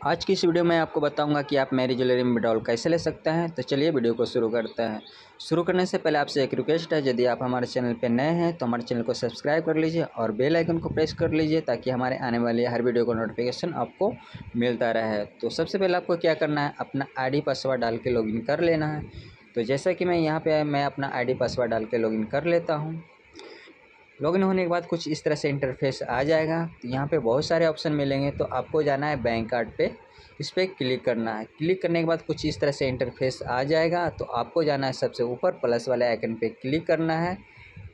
आज की इस वीडियो में आपको बताऊँगा कि आप मेरी ज्वेलरी में विड्रॉल कैसे ले सकते हैं। तो चलिए वीडियो को शुरू करते हैं। शुरू करने से पहले आपसे एक रिक्वेस्ट है, यदि आप हमारे चैनल पर नए हैं तो हमारे चैनल को सब्सक्राइब कर लीजिए और बेल आइकन को प्रेस कर लीजिए, ताकि हमारे आने वाले हर वीडियो का नोटिफिकेशन आपको मिलता रहे। तो सबसे पहले आपको क्या करना है, अपना आईडी पासवर्ड डाल के लॉगिन कर लेना है। तो जैसा कि मैं यहाँ पर मैं अपना आईडी पासवर्ड डाल के लॉगिन कर लेता हूँ। लॉगिन होने के बाद कुछ इस तरह से इंटरफेस आ जाएगा। तो यहाँ पे बहुत सारे ऑप्शन मिलेंगे। तो आपको जाना है बैंक कार्ड पे। इस पर क्लिक करना है। क्लिक करने के बाद कुछ इस तरह से इंटरफेस आ जाएगा। तो आपको जाना है सबसे ऊपर प्लस वाले आइकन पे क्लिक करना है।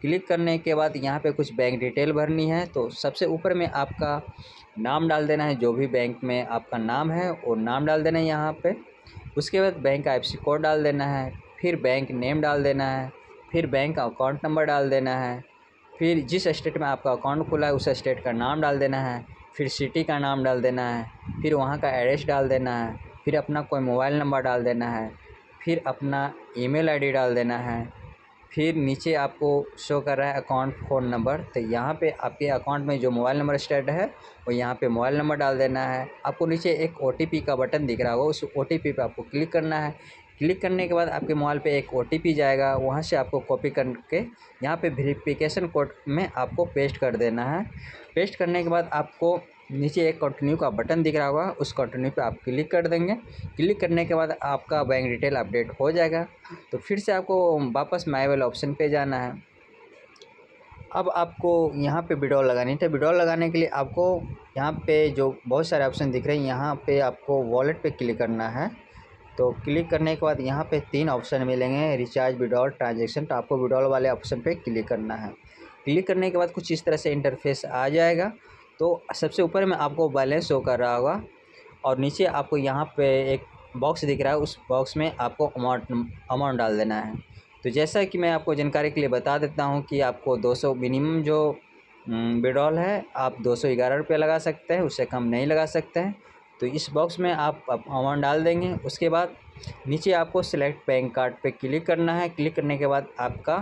क्लिक करने के बाद यहाँ पे कुछ बैंक डिटेल भरनी है। तो सबसे ऊपर में आपका नाम डाल देना है। जो भी बैंक में आपका नाम है, वो नाम डाल देना है यहाँ पर उसके बाद बैंक का आई कोड डाल देना है। फिर बैंक नेम डाल देना है। फिर बैंक अकाउंट नंबर डाल देना है। फिर जिस स्टेट में आपका अकाउंट खुला है, उस स्टेट का नाम डाल देना है, फिर सिटी का नाम डाल देना है, फिर वहाँ का एड्रेस डाल देना है, फिर अपना कोई मोबाइल नंबर डाल देना है, फिर अपना ईमेल आईडी डाल देना है, फिर नीचे आपको शो कर रहा है अकाउंट फ़ोन नंबर तो यहाँ पे आपके अकाउंट में जो मोबाइल नंबर स्टेट है, वो यहाँ पे मोबाइल नंबर डाल देना है। आपको नीचे एक ओटीपी का बटन दिख रहा होगा, उस ओटीपी पे आपको क्लिक करना है। क्लिक करने के बाद आपके मोबाइल पे एक ओटीपी जाएगा, वहाँ से आपको कॉपी करके यहाँ पे वेरिफिकेशन कोड में आपको पेस्ट कर देना है। पेस्ट करने के बाद आपको नीचे एक कंटिन्यू का बटन दिख रहा होगा, उस कंटिन्यू पे आप क्लिक कर देंगे। क्लिक करने के बाद आपका बैंक डिटेल अपडेट हो जाएगा। तो फिर से आपको वापस माई वाले ऑप्शन पे जाना है। अब आपको यहाँ पे विड्रॉल लगानी है। तो विड्रॉल लगाने के लिए आपको यहाँ पे जो बहुत सारे ऑप्शन दिख रहे हैं, यहाँ पे आपको वॉलेट पे क्लिक करना है। तो क्लिक करने के बाद यहाँ पे तीन ऑप्शन मिलेंगे, रिचार्ज, विड्रॉल, ट्रांजेक्शन। तो आपको विड्रॉल वाले ऑप्शन पे क्लिक करना है। क्लिक करने के बाद कुछ इस तरह से इंटरफेस आ जाएगा। तो सबसे ऊपर में आपको बैलेंस शो कर रहा होगा और नीचे आपको यहाँ पे एक बॉक्स दिख रहा है, उस बॉक्स में आपको अमाउंट अमाउंट डाल देना है। तो जैसा कि मैं आपको जानकारी के लिए बता देता हूँ कि आपको 200 मिनिमम जो विड्रॉल है, आप दो सौ लगा सकते हैं उससे कम नहीं लगा सकते हैं। तो इस बॉक्स में आप अमाउंट डाल देंगे। उसके बाद नीचे आपको सिलेक्ट बैंक कार्ड पे क्लिक करना है। क्लिक करने के बाद आपका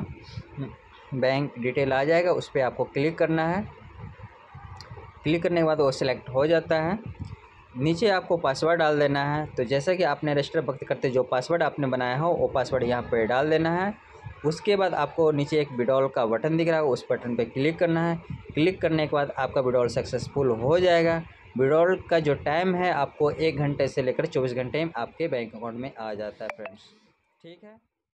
बैंक डिटेल आ जाएगा। उस पर आपको क्लिक करना है। क्लिक करने के बाद वो सिलेक्ट हो जाता है। नीचे आपको पासवर्ड डाल देना है। तो जैसा कि आपने रजिस्टर वक्त करते जो पासवर्ड आपने बनाया हो, वो पासवर्ड यहाँ पर डाल देना है। उसके बाद आपको नीचे एक विड्रॉल का बटन दिख रहा है। उस बटन पर क्लिक करना है। क्लिक करने के बाद आपका विड्रॉल सक्सेसफुल हो जाएगा। विड्रॉल का जो टाइम है, आपको एक घंटे से लेकर चौबीस घंटे में आपके बैंक अकाउंट में आ जाता है फ्रेंड्स ठीक है?